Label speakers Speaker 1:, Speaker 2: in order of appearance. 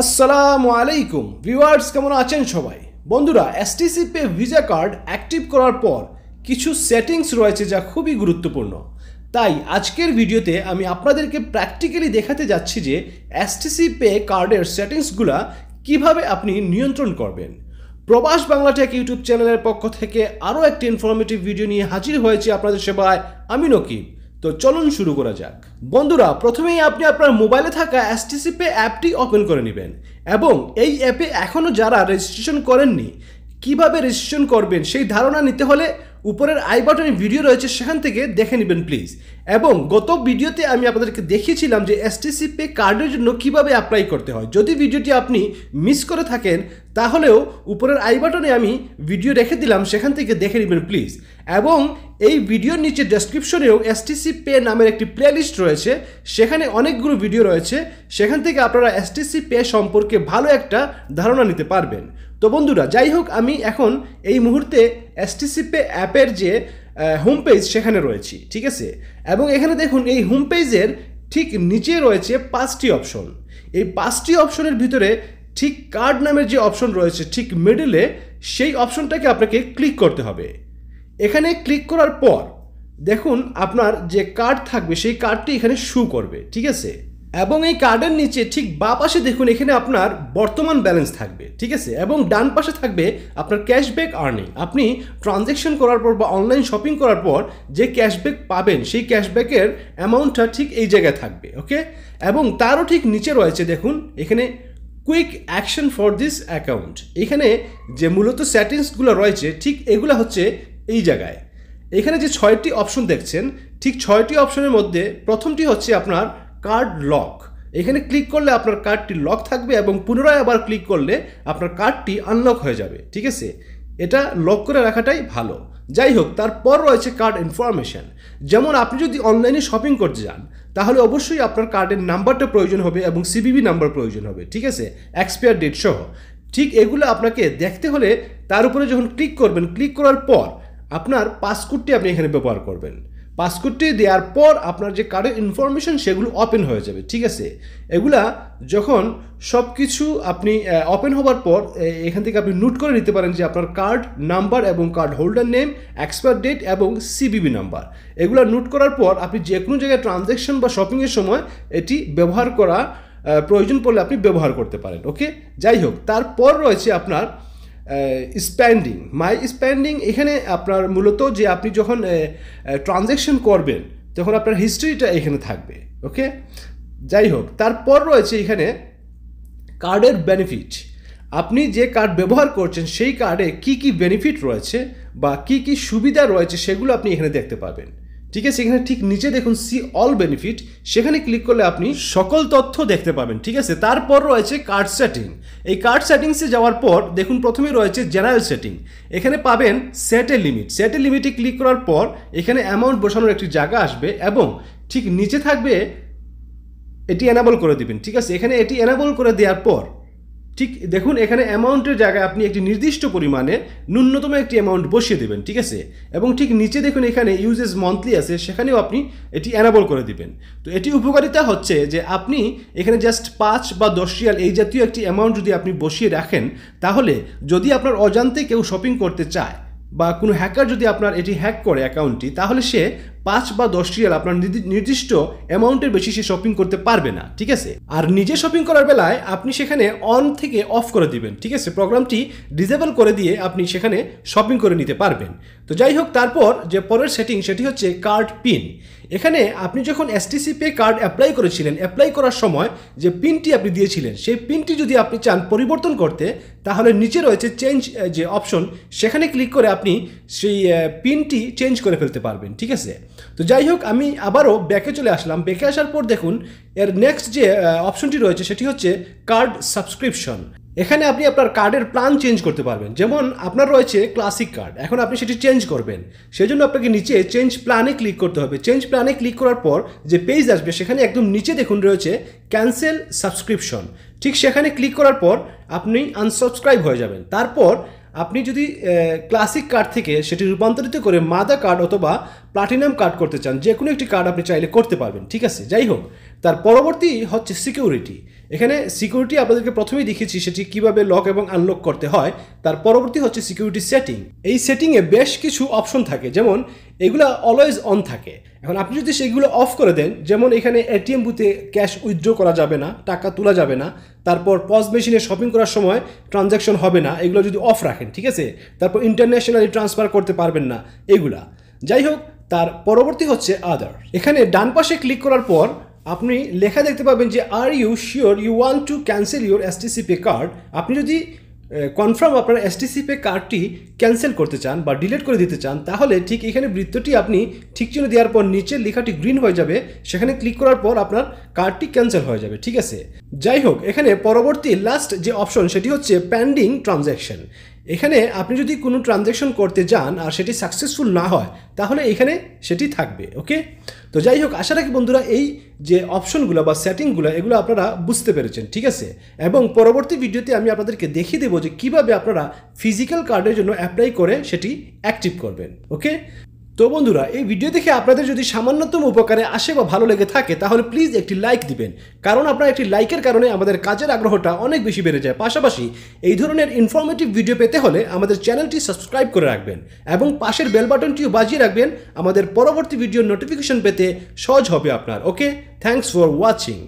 Speaker 1: আসসালামু আলাইকুম, ভিউয়ার্স, কেমন আছেন সবাই? বন্ধুরা STC Pay Visa card active করার পর কিছু সেটিংস রয়েছে যা খুবই গুরুত্বপূর্ণ। তাই আজকের ভিডিওতে আমি আপনাদেরকে প্র্যাকটিক্যালি দেখাতে যাচ্ছি যে এসটিসি পে কার্ডের সেটিংসগুলা কীভাবে আপনি নিয়ন্ত্রণ করবেন। প্রবাস বাংলা টেক ইউটিউব চ্যানেলের পক্ষ থেকে আরও একটি ইনফরমেটিভ ভিডিও নিয়ে হাজির হয়েছে আপনাদের সেবায়, আমি নকিব। তো চলুন শুরু করা যাক। বন্ধুরা, প্রথমেই আপনি আপনার মোবাইলে থাকা এসটিসি পে অ্যাপটি ওপেন করে নেবেন এবং এই অ্যাপে এখনও যারা রেজিস্ট্রেশন করেননি, কীভাবে রেজিস্ট্রেশন করবেন সেই ধারণা নিতে হলে উপরের আই বাটনে ভিডিও রয়েছে, সেখান থেকে দেখে নেবেন প্লিজ এবং গত ভিডিওতে আমি আপনাদেরকে দেখিয়েছিলাম যে এসটিসি পে কার্ডের জন্য কীভাবে অ্যাপ্লাই করতে হয়। যদি ভিডিওটি আপনি মিস করে থাকেন, তাহলেও উপরের আই বাটনে আমি ভিডিও রেখে দিলাম, সেখান থেকে দেখে নেবেন প্লিজ এবং এই ভিডিওর নিচে ডেসক্রিপশনেও এসটিসি পে নামের একটি প্লেলিস্ট রয়েছে, সেখানে অনেকগুলো ভিডিও রয়েছে, সেখান থেকে আপনারা এসটিসি পে সম্পর্কে ভালো একটা ধারণা নিতে পারবেন। তো বন্ধুরা, যাই হোক, আমি এখন এই মুহূর্তে এসটিসি পে অ্যাপের যে হোম পেজ সেখানে রয়েছি, ঠিক আছে? এবং এখানে দেখুন, এই হোম পেজের ঠিক নিচে রয়েছে পাঁচটি অপশন এই পাঁচটি অপশনের ভিতরে ঠিক কার্ড নামের যে অপশন রয়েছে, ঠিক মিডলে সেই অপশনটাকে আপনাকে ক্লিক করতে হবে। এখানে ক্লিক করার পর, দেখুন, আপনার যে কার্ড থাকবে, সেই কার্ডটি এখানে শু করবে, ঠিক আছে? এবং এই কার্ডের নিচে ঠিক বা পাশে দেখুন, এখানে আপনার বর্তমান ব্যালেন্স থাকবে, ঠিক আছে? এবং ডান পাশে থাকবে আপনার ক্যাশব্যাক আর্নিং। আপনি ট্রানজ্যাকশন করার পর বা অনলাইন শপিং করার পর যে ক্যাশব্যাক পাবেন, সেই ক্যাশব্যাকের অ্যামাউন্টটা ঠিক এই জায়গায় থাকবে, ওকে? এবং তারও ঠিক নিচে রয়েছে, দেখুন, এখানে quick action for this account. এখানে যে মূলত সেটিংসগুলো রয়েছে, ঠিক এগুলো হচ্ছে এই জায়গায়। এখানে যে ছয়টি অপশন দেখছেন, ঠিক ছয়টি অপশনের মধ্যে প্রথমটি হচ্ছে আপনার কার্ড লক এখানে ক্লিক করলে আপনার কার্ডটি লক থাকবে এবং পুনরায় আবার ক্লিক করলে আপনার কার্ডটি আনলক হয়ে যাবে, ঠিক আছে? এটা লক করে রাখাটাই ভালো। যাই হোক, তারপর রয়েছে কার্ড ইনফরমেশন যেমন আপনি যদি অনলাইনে শপিং করতে যান, তাহলে অবশ্যই আপনার কার্ডের নাম্বারটা প্রয়োজন হবে এবং সিবিবি নাম্বার প্রয়োজন হবে, ঠিক আছে? এক্সপায়ার ডেট সহ। ঠিক এগুলো আপনাকে দেখতে হলে তার উপরে যখন ক্লিক করবেন ক্লিক করার পর আপনার পাসকোডটি আপনি এখানে ব্যবহার করবেন। পাসকোডটি দেওয়ার পর আপনার যে কার্ডের ইনফরমেশন সেগুলো ওপেন হয়ে যাবে, ঠিক আছে? এগুলা যখন সব কিছু আপনি ওপেন হওয়ার পর এখান থেকে আপনি নোট করে নিতে পারেন যে আপনার কার্ড নাম্বার এবং card holder name expire date এবং সিবিবি নাম্বার এগুলো নোট করার পর আপনি যে কোনো জায়গায় ট্রানজ্যাকশন বা শপিংয়ের সময় এটি ব্যবহার করা প্রয়োজন পড়লে আপনি ব্যবহার করতে পারেন ওকে যাই হোক, তারপর রয়েছে আপনার স্প্যান্ডিং মাই স্প্যান্ডিং এখানে আপনার মূলত যে আপনি যখন ট্রানজ্যাকশন করবেন, তখন আপনার হিস্ট্রিটা এখানে থাকবে ওকে যাই হোক তারপর রয়েছে এখানে কার্ডের বেনিফিট আপনি যে কার্ড ব্যবহার করছেন, সেই কার্ডে কি কি বেনিফিট রয়েছে বা কি কি সুবিধা রয়েছে, সেগুলো আপনি এখানে দেখতে পাবেন। ঠিক আছে, এখানে ঠিক নিচে দেখুন সি অল বেনিফিট সেখানে ক্লিক করলে আপনি সকল তথ্য দেখতে পাবেন, ঠিক আছে? তারপর রয়েছে কার্ড সেটিং এই কার্ড সেটিংসে যাওয়ার পর দেখুন প্রথমে রয়েছে জেনারেল সেটিং এখানে পাবেন সেটের লিমিট সেটের লিমিটে ক্লিক করার পর এখানে অ্যামাউন্ট বসানোর একটি জায়গা আসবে এবং ঠিক নিচে থাকবে, এটি এনাবল করে দিবেন, ঠিক আছে? এখানে এটি এনাবল করে দেওয়ার পর ঠিক, দেখুন, এখানে অ্যামাউন্টের জায়গায় আপনি একটি নির্দিষ্ট পরিমাণে ন্যূনতম একটি অ্যামাউন্ট বসিয়ে দেবেন, ঠিক আছে? এবং ঠিক নিচে দেখুন, এখানে ইউজেস মান্থলি আছে, সেখানেও আপনি এটি অ্যানাবল করে দিবেন। তো এটি উপকারিতা হচ্ছে যে আপনি এখানে জাস্ট পাঁচ বা দশ রিয়াল এই জাতীয় একটি অ্যামাউন্ট যদি আপনি বসিয়ে রাখেন, তাহলে যদি আপনার অজান্তে কেউ শপিং করতে চায় বা কোনো হ্যাকার যদি আপনার এটি হ্যাক করে অ্যাকাউন্টটি তাহলে সে পাঁচ বা দশ রিয়াল আপনার নির্দিষ্ট অ্যামাউন্টের বেশি সে শপিং করতে পারবে না, ঠিক আছে? আর নিজে শপিং করার বেলায় আপনি সেখানে অন থেকে অফ করে দিবেন, ঠিক আছে? প্রোগ্রামটি ডিসেবল করে দিয়ে আপনি সেখানে শপিং করে নিতে পারবেন। তো যাই হোক, তারপর যে পরের সেটিং সেটি হচ্ছে কার্ড পিন এখানে আপনি যখন এসটিসি পে কার্ড অ্যাপ্লাই করেছিলেন অ্যাপ্লাই করার সময় যে পিনটি আপনি দিয়েছিলেন, সেই পিনটি যদি আপনি চান পরিবর্তন করতে, তাহলে নিচে রয়েছে চেঞ্জ যে অপশন সেখানে ক্লিক করে আপনি সেই পিনটি চেঞ্জ করে ফেলতে পারবেন, ঠিক আছে? তো যাই হোক, আমি আবারও ব্যাকে চলে আসলাম। ব্যাকে আসার পর দেখুন এর নেক্সট যে অপশনটি রয়েছে সেটি হচ্ছে কার্ড সাবস্ক্রিপশন এখানে আপনি আপনার কার্ডের প্ল্যান চেঞ্জ করতে পারবেন। যেমন আপনার রয়েছে ক্লাসিক কার্ড এখন আপনি সেটি চেঞ্জ করবেন। সেজন্য আপনাকে নিচে চেঞ্জ প্ল্যানে ক্লিক করতে হবে। চেঞ্জ প্ল্যানে ক্লিক করার পর যে পেজ আসবে, সেখানে একদম নিচে দেখুন রয়েছে ক্যান্সেল সাবস্ক্রিপশন ঠিক সেখানে ক্লিক করার পর আপনি আনসাবস্ক্রাইব হয়ে যাবেন। তারপর আপনি যদি ক্লাসিক কার্ড থেকে সেটি রূপান্তরিত করে মাদা কার্ড অথবা প্লাটিনাম কার্ড করতে চান যে কোনো একটি কার্ড আপনি চাইলে করতে পারবেন, ঠিক আছে? যাই হোক, তার পরবর্তী হচ্ছে সিকিউরিটি এখানে সিকিউরিটি আপনাদেরকে প্রথমেই দেখিয়েছি সেটি কীভাবে লক এবং আনলক করতে হয়, তার পরবর্তী হচ্ছে সিকিউরিটি সেটিং এই সেটিংয়ে বেশ কিছু অপশন থাকে, যেমন এগুলো অলওয়েজ অন থাকে। এখন আপনি যদি সেগুলো অফ করে দেন, যেমন এখানে এটিএম বুথে ক্যাশ উইথড্র করা যাবে না, টাকা তোলা যাবে না, তারপর পজ মেশিনে শপিং করার সময় ট্রানজ্যাকশন হবে না, এগুলো যদি অফ রাখেন, ঠিক আছে? তারপর ইন্টারন্যাশনালি ট্রান্সফার করতে পারবেন না, এগুলা। যাই হোক, তার পরবর্তী হচ্ছে আদার এখানে ডান পাশে ক্লিক করার পর আপনি লেখা দেখতে পাবেন যে are you sure you want to cancel your STC Pay card আপনি যদি কনফার্ম আপনার এসটিসি পে কার্ডটি ক্যান্সেল করতে চান বা ডিলিট করে দিতে চান, তাহলে ঠিক এখানে বৃত্তটি আপনি ঠিক চিহ্ন দেওয়ার পর নিচের লেখাটি গ্রিন হয়ে যাবে। সেখানে ক্লিক করার পর আপনার কার্ডটি ক্যান্সেল হয়ে যাবে, ঠিক আছে? যাই হোক, এখানে পরবর্তী লাস্ট যে অপশন সেটি হচ্ছে প্যান্ডিং ট্রানজ্যাকশন এখানে আপনি যদি কোনো ট্রানজ্যাকশন করতে যান আর সেটি সাকসেসফুল না হয়, তাহলে এখানে সেটি থাকবে ওকে তো যাই হোক, আশা রাখি বন্ধুরা, এই যে অপশনগুলো বা সেটিংগুলো এগুলো আপনারা বুঝতে পেরেছেন, ঠিক আছে? এবং পরবর্তী ভিডিওতে আমি আপনাদেরকে দেখিয়ে দেবো যে কীভাবে আপনারা ফিজিক্যাল কার্ডের জন্য অ্যাপ্লাই করে সেটি অ্যাক্টিভ করবেন ওকে তো বন্ধুরা, এই ভিডিও দেখে আপনাদের যদি সামান্যতম উপকারে আসে বা ভালো লেগে থাকে, তাহলে প্লিজ একটি লাইক দিবেন। কারণ আপনার একটি লাইকের কারণে আমাদের কাজের আগ্রহটা অনেক বেশি বেড়ে যায়। পাশাপাশি এই ধরনের ইনফরমেটিভ ভিডিও পেতে হলে আমাদের চ্যানেলটি সাবস্ক্রাইব করে রাখবেন এবং পাশের বেল বাটনটিও বাজিয়ে রাখবেন। আমাদের পরবর্তী ভিডিওর নোটিফিকেশন পেতে সহজ হবে আপনার। Okay thanks for watching